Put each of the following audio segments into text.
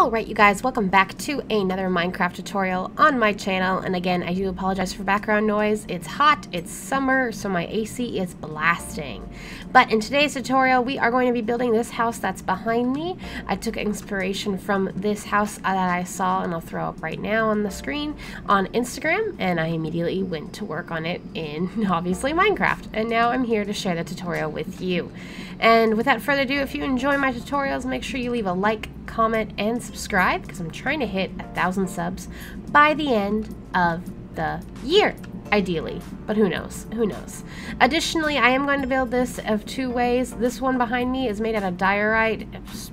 Alright you guys, welcome back to another Minecraft tutorial on my channel, and again, I do apologize for background noise. It's hot, it's summer, so my AC is blasting. But in today's tutorial, we are going to be building this house that's behind me. I took inspiration from this house uh, that I saw, and I'll throw up right now on the screen, on Instagram, and I immediately went to work on it in, obviously, Minecraft. And now I'm here to share the tutorial with you. And without further ado, if you enjoy my tutorials, make sure you leave a like, comment, and subscribe because I'm trying to hit a thousand subs by the end of the year ideally, but who knows? Who knows? Additionally, I am going to build this of two ways. This one behind me is made out of diorite,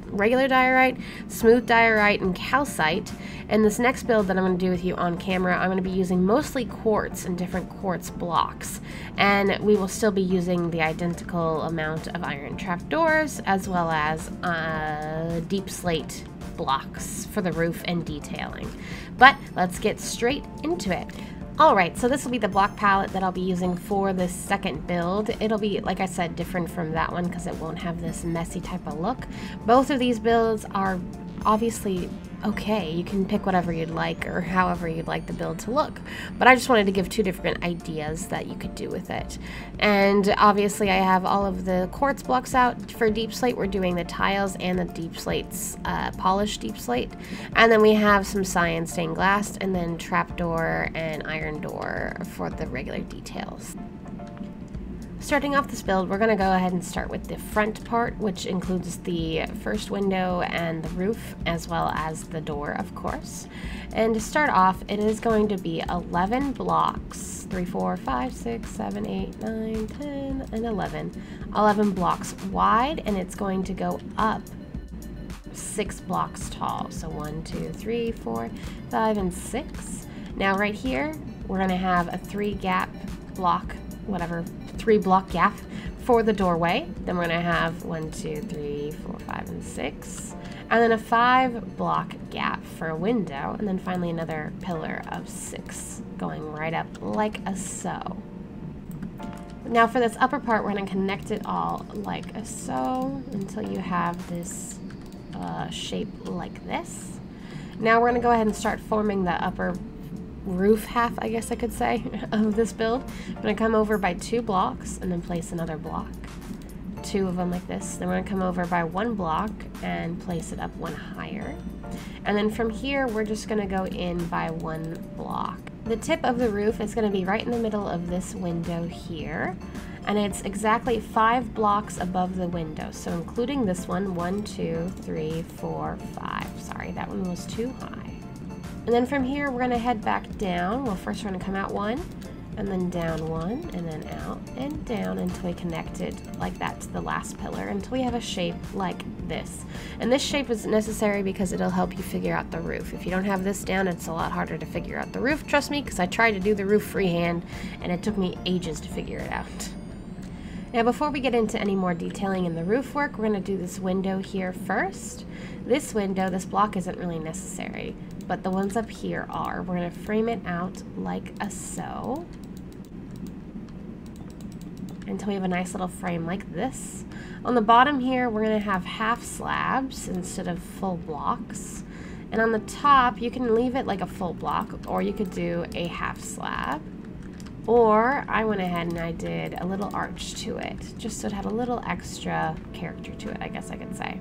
regular diorite, smooth diorite, and calcite. And this next build that I'm going to do with you on camera, I'm going to be using mostly quartz and different quartz blocks. And we will still be using the identical amount of iron trapdoors as well as uh, deep slate blocks for the roof and detailing. But let's get straight into it. Alright, so this will be the block palette that I'll be using for this second build. It'll be, like I said, different from that one because it won't have this messy type of look. Both of these builds are obviously okay. You can pick whatever you'd like or however you'd like the build to look. But I just wanted to give two different ideas that you could do with it. And obviously I have all of the quartz blocks out for deep slate. We're doing the tiles and the deep slates, uh, polished deep slate. And then we have some cyan stained glass and then trapdoor and iron door for the regular details. Starting off this build, we're going to go ahead and start with the front part, which includes the first window and the roof, as well as the door, of course. And to start off, it is going to be 11 blocks, 3, 4, 5, 6, 7, 8, 9, 10, and 11. 11 blocks wide, and it's going to go up six blocks tall. So one, two, three, four, five, and six. Now right here, we're going to have a three gap block, whatever three block gap for the doorway. Then we're to have one, two, three, four, five, and six. And then a five block gap for a window. And then finally another pillar of six going right up like a so. Now for this upper part, we're to connect it all like a so until you have this uh, shape like this. Now we're going to go ahead and start forming the upper roof half, I guess I could say, of this build. I'm going to come over by two blocks and then place another block. Two of them like this. Then we're going to come over by one block and place it up one higher. And then from here, we're just going to go in by one block. The tip of the roof is going to be right in the middle of this window here. And it's exactly five blocks above the window. So including this one, one, two, three, four, five. Sorry, that one was too high. And then from here, we're gonna head back down. Well, first we're gonna come out one, and then down one, and then out and down until we connect it like that to the last pillar, until we have a shape like this. And this shape is necessary because it'll help you figure out the roof. If you don't have this down, it's a lot harder to figure out the roof, trust me, because I tried to do the roof freehand, and it took me ages to figure it out. Now before we get into any more detailing in the roof work, we're going to do this window here first. This window, this block isn't really necessary but the ones up here are. We're going to frame it out like a so until we have a nice little frame like this. On the bottom here, we're going to have half slabs instead of full blocks. And on the top, you can leave it like a full block, or you could do a half slab. Or I went ahead and I did a little arch to it, just so it had a little extra character to it, I guess I could say.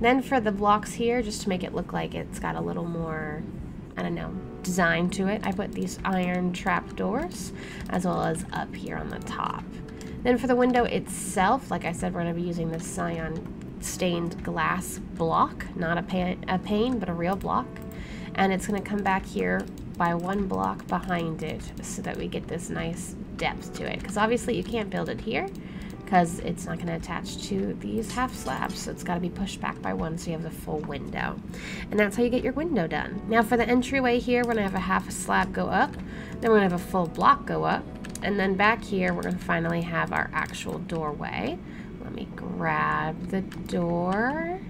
Then for the blocks here, just to make it look like it's got a little more, I don't know, design to it, I put these iron trap doors as well as up here on the top. Then for the window itself, like I said, we're going to be using this cyan stained glass block, not a, pan, a pane, but a real block. And it's going to come back here by one block behind it so that we get this nice depth to it. Because obviously you can't build it here because it's not going to attach to these half slabs. So it's got to be pushed back by one so you have the full window. And that's how you get your window done. Now for the entryway here, we're going to have a half slab go up. Then we're going to have a full block go up. And then back here, we're going to finally have our actual doorway. Let me grab the door.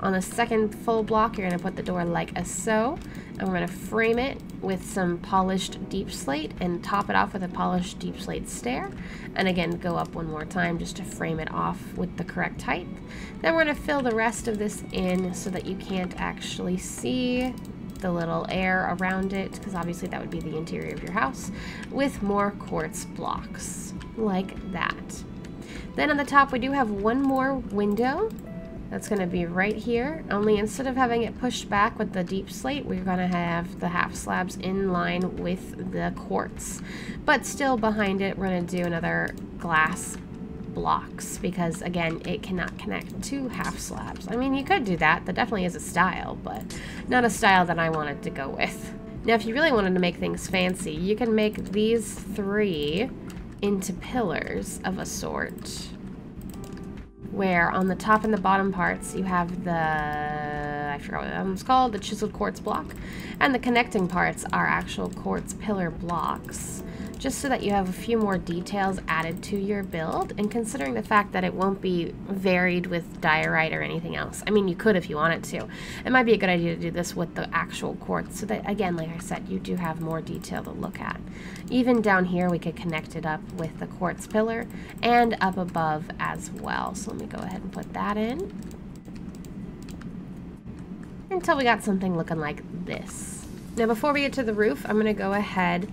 On the second full block, you're going to put the door like a so. And we're going to frame it with some polished deep slate and top it off with a polished deep slate stair. And again, go up one more time just to frame it off with the correct height. Then we're going to fill the rest of this in so that you can't actually see the little air around it, because obviously that would be the interior of your house, with more quartz blocks, like that. Then on the top we do have one more window that's going to be right here, only instead of having it pushed back with the deep slate, we're going to have the half slabs in line with the quartz. But still behind it, we're going to do another glass blocks because again it cannot connect to half slabs. I mean you could do that, that definitely is a style, but not a style that I wanted to go with. Now if you really wanted to make things fancy, you can make these three into pillars of a sort where on the top and the bottom parts you have the, I forgot what one's called, the chiseled quartz block, and the connecting parts are actual quartz pillar blocks just so that you have a few more details added to your build and considering the fact that it won't be varied with diorite or anything else. I mean, you could if you wanted to. It might be a good idea to do this with the actual quartz so that, again, like I said, you do have more detail to look at. Even down here, we could connect it up with the quartz pillar and up above as well. So let me go ahead and put that in until we got something looking like this. Now before we get to the roof, I'm going to go ahead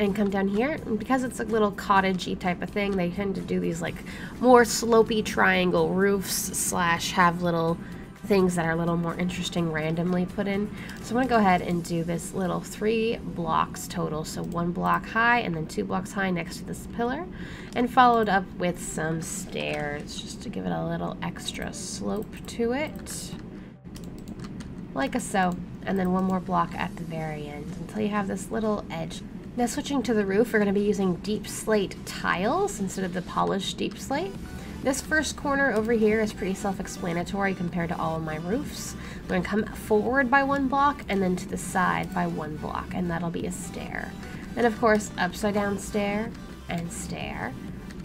and come down here. And because it's a little cottagey type of thing, they tend to do these like more slopey triangle roofs slash have little things that are a little more interesting randomly put in. So I'm going to go ahead and do this little three blocks total. So one block high and then two blocks high next to this pillar. And followed up with some stairs just to give it a little extra slope to it. Like a so. And then one more block at the very end until you have this little edge now switching to the roof, we're going to be using deep slate tiles instead of the polished deep slate. This first corner over here is pretty self-explanatory compared to all of my roofs. I'm going to come forward by one block and then to the side by one block, and that'll be a stair. And of course, upside down stair and stair,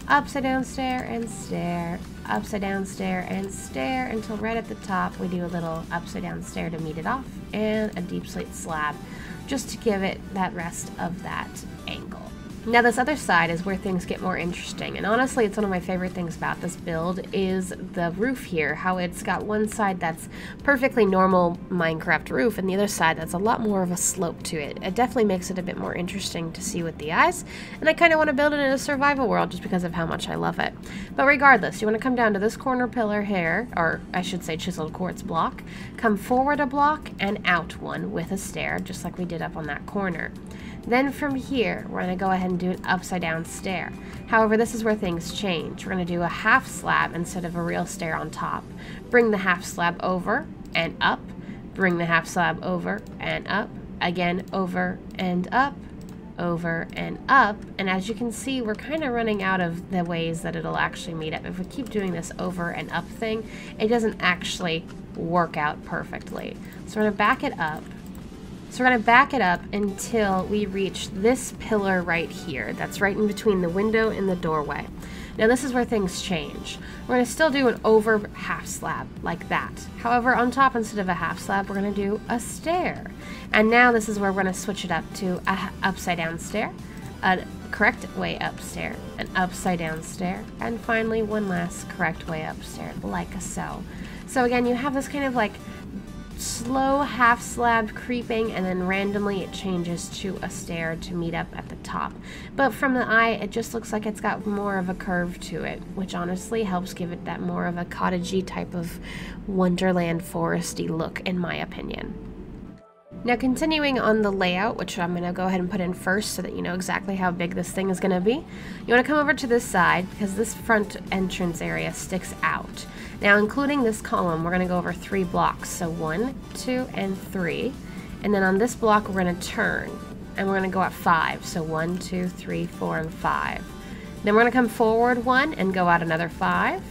upside down stair and stair, upside down stair and stair until right at the top we do a little upside down stair to meet it off and a deep slate slab just to give it that rest of that. Now this other side is where things get more interesting, and honestly it's one of my favorite things about this build is the roof here, how it's got one side that's perfectly normal Minecraft roof, and the other side that's a lot more of a slope to it. It definitely makes it a bit more interesting to see with the eyes, and I kind of want to build it in a survival world just because of how much I love it. But regardless, you want to come down to this corner pillar here, or I should say chiseled quartz block, come forward a block and out one with a stair, just like we did up on that corner. Then from here, we're going to go ahead and do an upside down stair. However, this is where things change. We're going to do a half slab instead of a real stair on top. Bring the half slab over and up. Bring the half slab over and up. Again, over and up over and up and as you can see we're kind of running out of the ways that it'll actually meet up if we keep doing this over and up thing it doesn't actually work out perfectly so we're going to back it up so we're going to back it up until we reach this pillar right here. That's right in between the window and the doorway. Now this is where things change. We're going to still do an over half slab, like that. However, on top instead of a half slab, we're going to do a stair. And now this is where we're going to switch it up to a upside down stair, a correct way up stair, an upside down stair, and finally one last correct way up stair, like so. So again, you have this kind of like slow half slab creeping and then randomly it changes to a stair to meet up at the top. But from the eye, it just looks like it's got more of a curve to it, which honestly helps give it that more of a cottagey type of wonderland foresty look in my opinion. Now continuing on the layout, which I'm going to go ahead and put in first so that you know exactly how big this thing is going to be, you want to come over to this side because this front entrance area sticks out. Now including this column, we're going to go over three blocks. So one, two, and three. And then on this block, we're going to turn and we're going to go at five. So one, two, three, four, and five. Then we're going to come forward one and go out another five.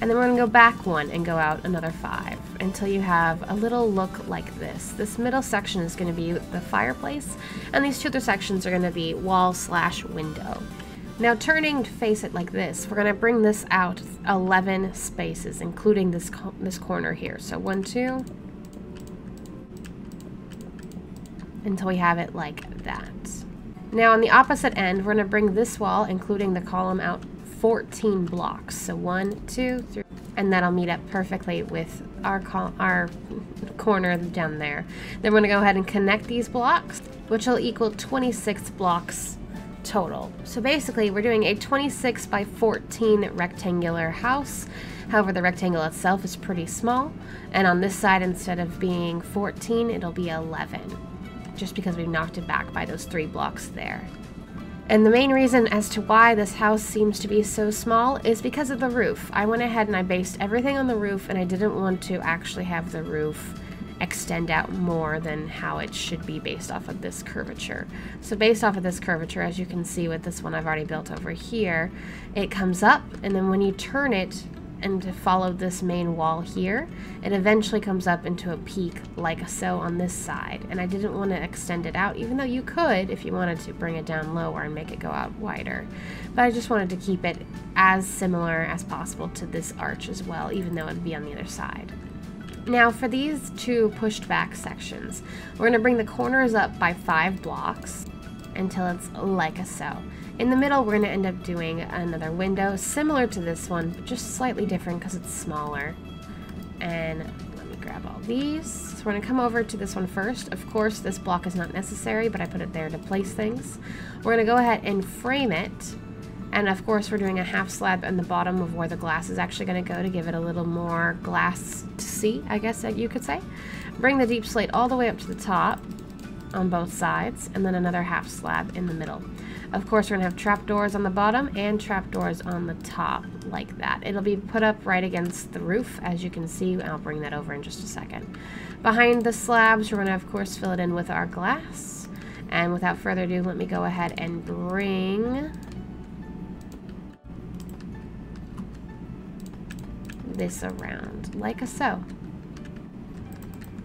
And then we're going to go back one and go out another five until you have a little look like this. This middle section is going to be the fireplace, and these two other sections are going to be wall slash window. Now turning to face it like this, we're going to bring this out 11 spaces, including this, co this corner here. So one, two, until we have it like that. Now on the opposite end, we're going to bring this wall, including the column out 14 blocks. So one, two, three, and that'll meet up perfectly with our, our corner down there. Then we're gonna go ahead and connect these blocks, which will equal 26 blocks total. So basically we're doing a 26 by 14 rectangular house. However, the rectangle itself is pretty small. And on this side, instead of being 14, it'll be 11. Just because we've knocked it back by those three blocks there. And the main reason as to why this house seems to be so small is because of the roof. I went ahead and I based everything on the roof and I didn't want to actually have the roof extend out more than how it should be based off of this curvature. So based off of this curvature, as you can see with this one I've already built over here, it comes up and then when you turn it, and to follow this main wall here, it eventually comes up into a peak like so on this side. And I didn't want to extend it out, even though you could if you wanted to bring it down lower and make it go out wider. But I just wanted to keep it as similar as possible to this arch as well, even though it'd be on the other side. Now for these two pushed back sections, we're going to bring the corners up by five blocks until it's like a so. In the middle, we're going to end up doing another window similar to this one, but just slightly different because it's smaller. And let me grab all these. So we're going to come over to this one first. Of course, this block is not necessary, but I put it there to place things. We're going to go ahead and frame it. And of course, we're doing a half slab in the bottom of where the glass is actually going to go to give it a little more glass to see, I guess that you could say. Bring the deep slate all the way up to the top on both sides, and then another half slab in the middle. Of course, we're going to have trapdoors on the bottom and trapdoors on the top, like that. It'll be put up right against the roof, as you can see. I'll bring that over in just a second. Behind the slabs, we're going to, of course, fill it in with our glass. And without further ado, let me go ahead and bring this around, like a so.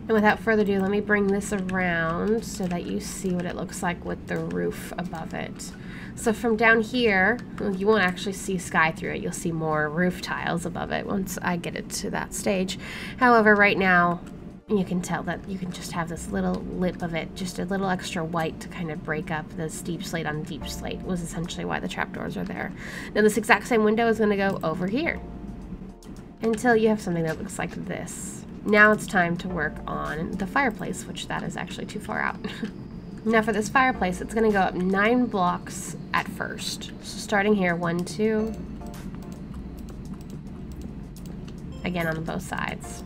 And without further ado, let me bring this around so that you see what it looks like with the roof above it. So from down here, you won't actually see sky through it. You'll see more roof tiles above it once I get it to that stage. However, right now, you can tell that you can just have this little lip of it, just a little extra white to kind of break up this deep slate on deep slate was essentially why the trapdoors are there. Now this exact same window is going to go over here until you have something that looks like this. Now it's time to work on the fireplace, which that is actually too far out. now for this fireplace, it's gonna go up nine blocks at first. So starting here, one, two, again on both sides.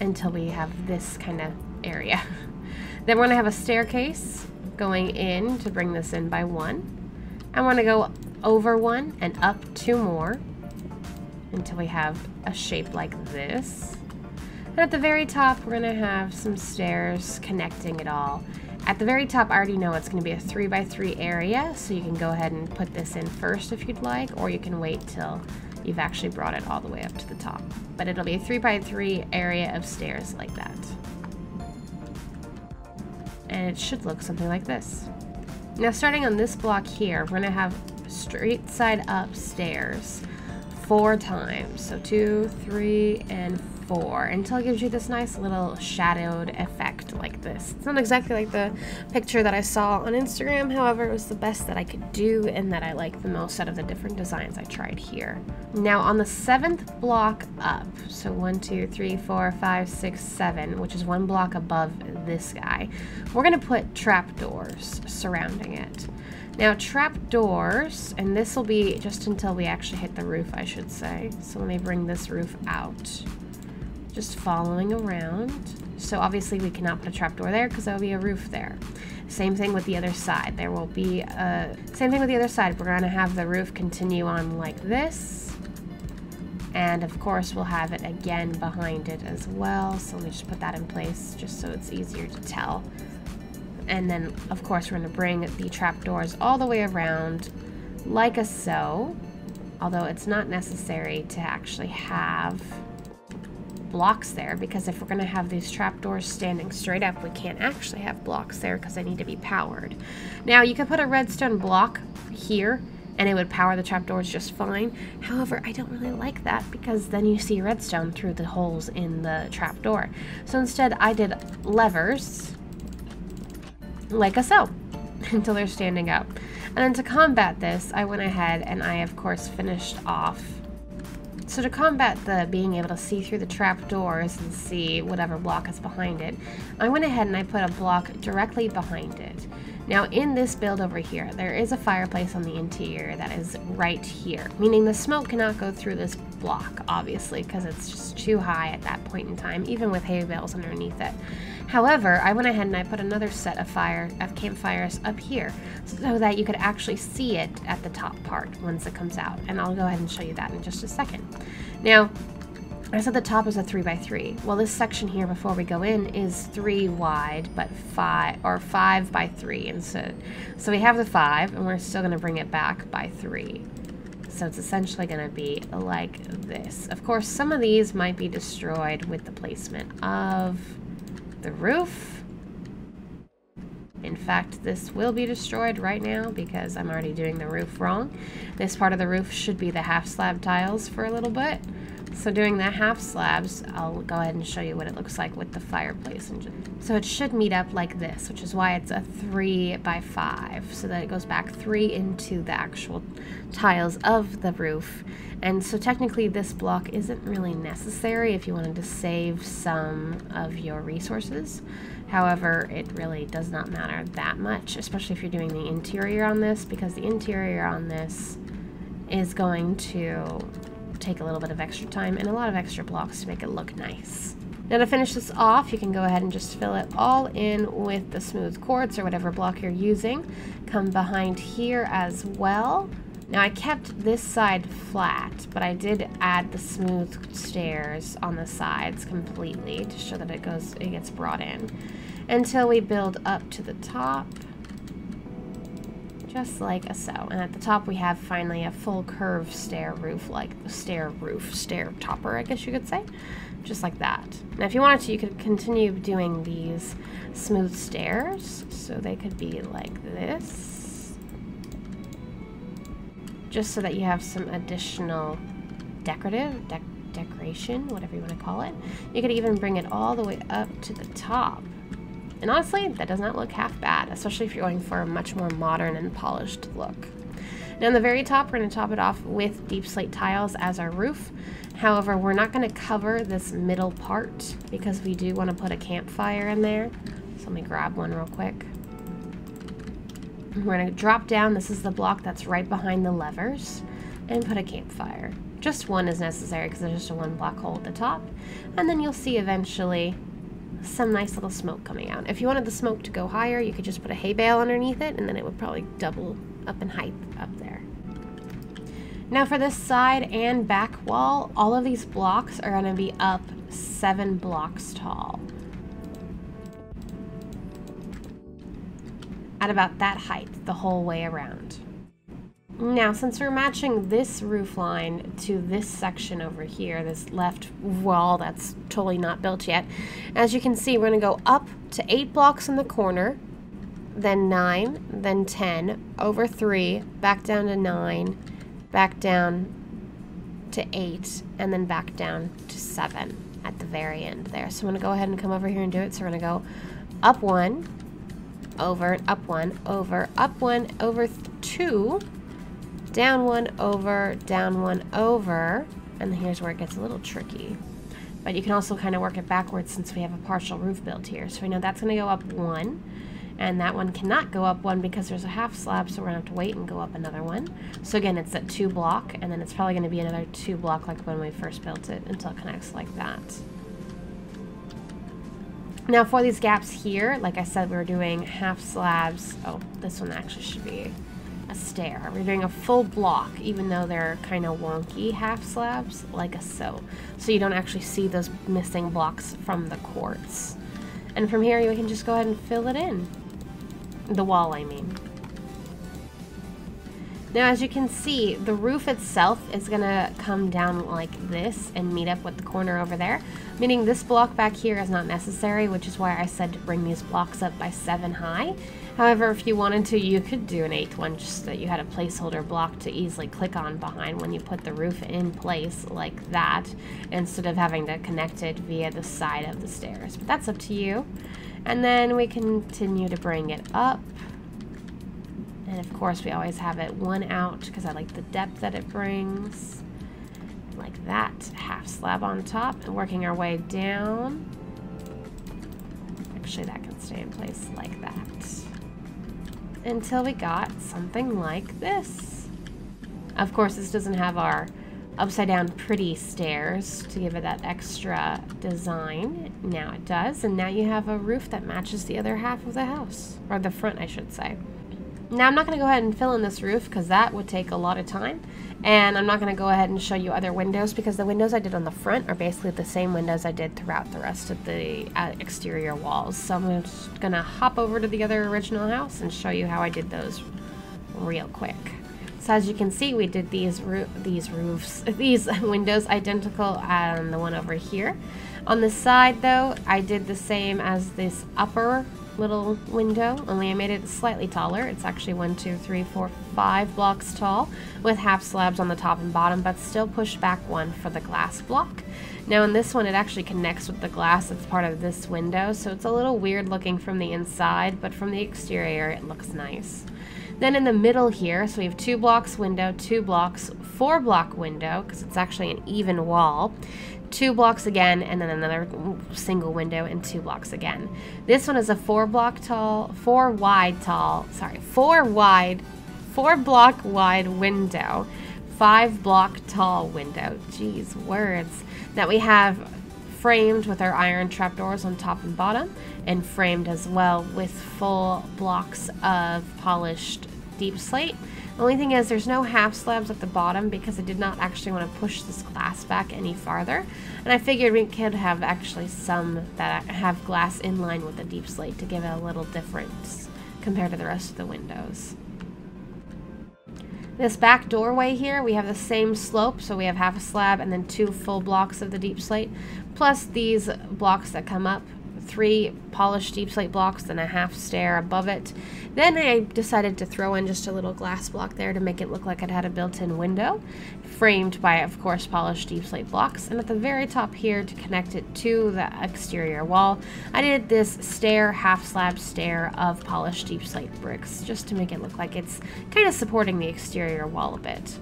Until we have this kind of area. then we're gonna have a staircase going in to bring this in by one. I want to go over one and up two more until we have a shape like this. And at the very top, we're going to have some stairs connecting it all. At the very top, I already know it's going to be a 3x3 area, so you can go ahead and put this in first if you'd like, or you can wait till you've actually brought it all the way up to the top. But it'll be a 3x3 area of stairs like that. And it should look something like this. Now starting on this block here, we're to have straight side up stairs four times. So two, three, and four until it gives you this nice little shadowed effect like this. It's not exactly like the picture that I saw on Instagram, however, it was the best that I could do and that I like the most out of the different designs I tried here. Now on the seventh block up, so one, two, three, four, five, six, seven, which is one block above this guy, we're gonna put trapdoors surrounding it. Now trapdoors, and this will be just until we actually hit the roof, I should say. So let me bring this roof out. Just following around. So obviously we cannot put a trapdoor there because there will be a roof there. Same thing with the other side. There will be a... Same thing with the other side. We're going to have the roof continue on like this. And of course we'll have it again behind it as well. So let me just put that in place just so it's easier to tell. And then, of course, we're going to bring the trapdoors all the way around like a so. Although it's not necessary to actually have blocks there because if we're going to have these trapdoors standing straight up, we can't actually have blocks there because they need to be powered. Now, you could put a redstone block here and it would power the trapdoors just fine. However, I don't really like that because then you see redstone through the holes in the trapdoor. So instead, I did levers like a cell until they're standing up. And then to combat this, I went ahead and I, of course, finished off so to combat the being able to see through the trap doors and see whatever block is behind it, I went ahead and I put a block directly behind it. Now in this build over here, there is a fireplace on the interior that is right here, meaning the smoke cannot go through this block, obviously, because it's just too high at that point in time, even with hay bales underneath it. However, I went ahead and I put another set of fire of campfires up here so that you could actually see it at the top part once it comes out. And I'll go ahead and show you that in just a second. Now, I said the top is a 3 by 3 Well, this section here before we go in is 3 wide, but 5, or 5 by 3 instead. So we have the 5, and we're still going to bring it back by 3. So it's essentially going to be like this. Of course, some of these might be destroyed with the placement of the roof. In fact, this will be destroyed right now because I'm already doing the roof wrong. This part of the roof should be the half slab tiles for a little bit. So doing the half slabs, I'll go ahead and show you what it looks like with the fireplace. So it should meet up like this, which is why it's a three by five, so that it goes back three into the actual tiles of the roof. And so technically this block isn't really necessary if you wanted to save some of your resources. However, it really does not matter that much, especially if you're doing the interior on this, because the interior on this is going to take a little bit of extra time and a lot of extra blocks to make it look nice. Now to finish this off, you can go ahead and just fill it all in with the smooth quartz or whatever block you're using. Come behind here as well. Now I kept this side flat, but I did add the smooth stairs on the sides completely to show that it goes, it gets brought in until we build up to the top just like a so. And at the top we have finally a full curved stair roof, like stair roof, stair topper, I guess you could say. Just like that. Now if you wanted to, you could continue doing these smooth stairs. So they could be like this. Just so that you have some additional decorative, de decoration, whatever you want to call it. You could even bring it all the way up to the top. And honestly, that does not look half bad, especially if you're going for a much more modern and polished look. Now on the very top, we're going to top it off with deep slate tiles as our roof. However, we're not going to cover this middle part because we do want to put a campfire in there. So let me grab one real quick. We're going to drop down. This is the block that's right behind the levers and put a campfire. Just one is necessary because there's just a one block hole at the top. And then you'll see eventually some nice little smoke coming out. If you wanted the smoke to go higher, you could just put a hay bale underneath it and then it would probably double up in height up there. Now for this side and back wall, all of these blocks are going to be up seven blocks tall. At about that height the whole way around. Now, since we're matching this roof line to this section over here, this left wall that's totally not built yet, as you can see, we're going to go up to 8 blocks in the corner, then 9, then 10, over 3, back down to 9, back down to 8, and then back down to 7 at the very end there. So I'm going to go ahead and come over here and do it. So we're going to go up 1, over, up 1, over, up 1, over 2, down one, over, down one, over, and here's where it gets a little tricky. But you can also kind of work it backwards since we have a partial roof built here. So we know that's going to go up one, and that one cannot go up one because there's a half slab, so we're going to have to wait and go up another one. So again, it's at two block, and then it's probably going to be another two block like when we first built it until it connects like that. Now for these gaps here, like I said, we are doing half slabs. Oh, this one actually should be a stair. We're doing a full block, even though they're kind of wonky half slabs, like a so. So you don't actually see those missing blocks from the quartz. And from here, you can just go ahead and fill it in. The wall, I mean. Now, as you can see, the roof itself is going to come down like this and meet up with the corner over there, meaning this block back here is not necessary, which is why I said to bring these blocks up by 7 high. However, if you wanted to, you could do an eighth one, just so that you had a placeholder block to easily click on behind when you put the roof in place like that, instead of having to connect it via the side of the stairs. But that's up to you. And then we continue to bring it up And of course we always have it one out because I like the depth that it brings. Like that, half slab on top and working our way down. Actually that can stay in place like that. Until we got something like this. Of course this doesn't have our upside down pretty stairs to give it that extra design. Now it does, and now you have a roof that matches the other half of the house, or the front I should say. Now I'm not going to go ahead and fill in this roof because that would take a lot of time. And I'm not going to go ahead and show you other windows because the windows I did on the front are basically the same windows I did throughout the rest of the uh, exterior walls. So I'm just going to hop over to the other original house and show you how I did those real quick. So as you can see, we did these roo these roofs, these windows identical on the one over here. On the side though, I did the same as this upper little window, only I made it slightly taller. It's actually one, two, three, four, five blocks tall with half slabs on the top and bottom, but still pushed back one for the glass block. Now in this one, it actually connects with the glass that's part of this window, so it's a little weird looking from the inside, but from the exterior, it looks nice. Then in the middle here, so we have two blocks window, two blocks, four block window, because it's actually an even wall, two blocks again, and then another single window and two blocks again. This one is a four block tall, four wide tall, sorry, four wide, four block wide window, five block tall window, geez, words, that we have framed with our iron trapdoors on top and bottom, and framed as well with full blocks of polished deep slate. Only thing is there's no half slabs at the bottom because I did not actually want to push this glass back any farther. And I figured we could have actually some that have glass in line with the deep slate to give it a little difference compared to the rest of the windows. This back doorway here, we have the same slope, so we have half a slab and then two full blocks of the deep slate, plus these blocks that come up three polished deep slate blocks and a half stair above it. Then I decided to throw in just a little glass block there to make it look like it had a built-in window, framed by, of course, polished deep slate blocks. And at the very top here, to connect it to the exterior wall, I did this stair, half slab stair of polished deep slate bricks, just to make it look like it's kind of supporting the exterior wall a bit.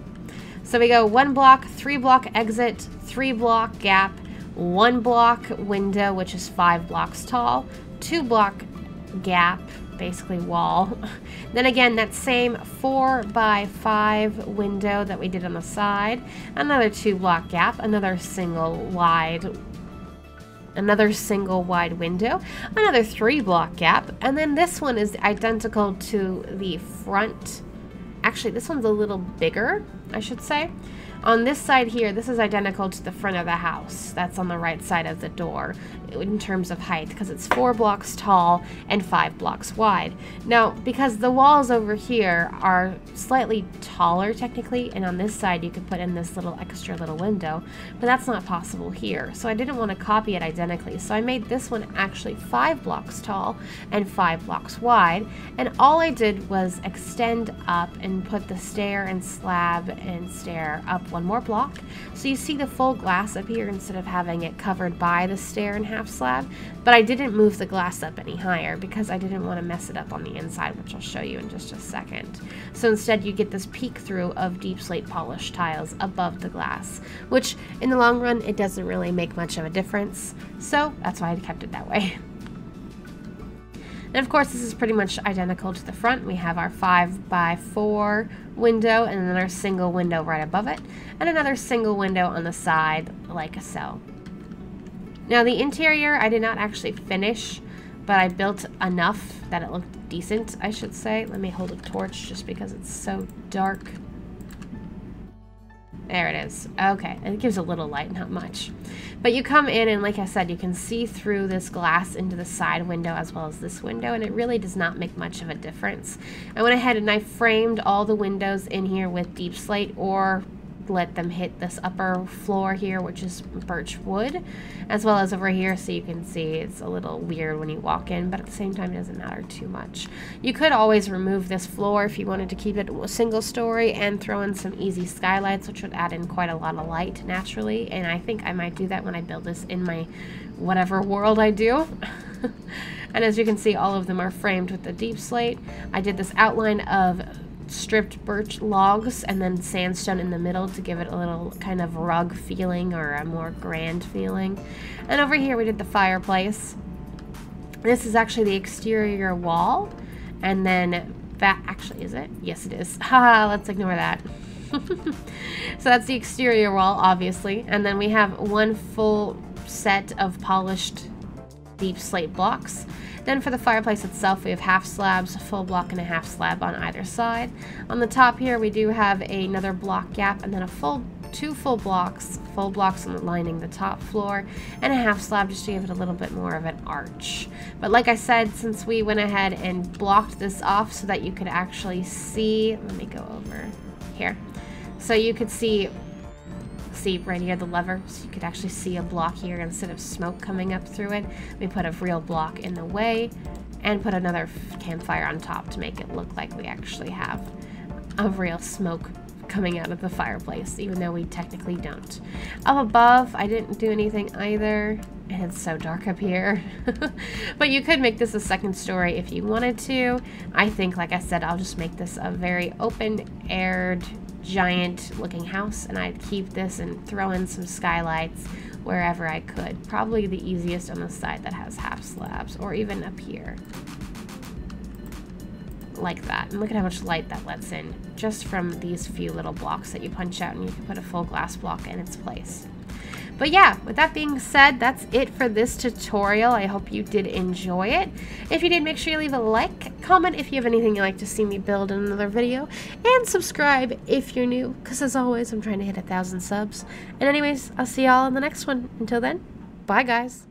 So we go one block, three block exit, three block gap, one block window, which is five blocks tall, two block gap, basically wall. then again, that same four by five window that we did on the side, another two block gap, another single wide another single wide window, another three block gap, and then this one is identical to the front. Actually, this one's a little bigger, I should say. On this side here, this is identical to the front of the house. That's on the right side of the door in terms of height because it's four blocks tall and five blocks wide. Now, because the walls over here are slightly taller technically, and on this side you could put in this little extra little window, but that's not possible here. So I didn't want to copy it identically. So I made this one actually five blocks tall and five blocks wide. And all I did was extend up and put the stair and slab and stair up one more block. So you see the full glass up here instead of having it covered by the stair and half slab. But I didn't move the glass up any higher because I didn't want to mess it up on the inside, which I'll show you in just a second. So instead you get this peek through of deep slate polished tiles above the glass, which in the long run, it doesn't really make much of a difference. So that's why I kept it that way. And of course, this is pretty much identical to the front. We have our 5 by 4 window and then our single window right above it, and another single window on the side like a so. Now the interior I did not actually finish, but I built enough that it looked decent, I should say. Let me hold a torch just because it's so dark. There it is. Okay, it gives a little light, not much. But you come in and like I said, you can see through this glass into the side window as well as this window and it really does not make much of a difference. I went ahead and I framed all the windows in here with deep slate or let them hit this upper floor here, which is birch wood, as well as over here, so you can see it's a little weird when you walk in, but at the same time, it doesn't matter too much. You could always remove this floor if you wanted to keep it a single story and throw in some easy skylights, which would add in quite a lot of light naturally, and I think I might do that when I build this in my whatever world I do. and as you can see, all of them are framed with the deep slate. I did this outline of stripped birch logs and then sandstone in the middle to give it a little kind of rug feeling or a more grand feeling. And over here we did the fireplace. This is actually the exterior wall. And then that actually is it? Yes it is. Haha, let's ignore that. so that's the exterior wall, obviously. And then we have one full set of polished deep slate blocks. Then for the fireplace itself, we have half slabs, a full block and a half slab on either side. On the top here, we do have another block gap and then a full two full blocks, full blocks lining the top floor, and a half slab just to give it a little bit more of an arch. But like I said, since we went ahead and blocked this off so that you could actually see, let me go over here. So you could see see right here the lever so you could actually see a block here instead of smoke coming up through it. We put a real block in the way and put another campfire on top to make it look like we actually have a real smoke coming out of the fireplace even though we technically don't. Up above I didn't do anything either. And it's so dark up here. But you could make this a second story if you wanted to. I think like I said I'll just make this a very open aired giant looking house and I'd keep this and throw in some skylights wherever I could. Probably the easiest on the side that has half slabs or even up here. Like that. And look at how much light that lets in just from these few little blocks that you punch out and you can put a full glass block in its place. But yeah, with that being said, that's it for this tutorial. I hope you did enjoy it. If you did, make sure you leave a like, comment if you have anything you'd like to see me build in another video, and subscribe if you're new, because as always, I'm trying to hit a thousand subs. And anyways, I'll see y'all in the next one. Until then, bye guys.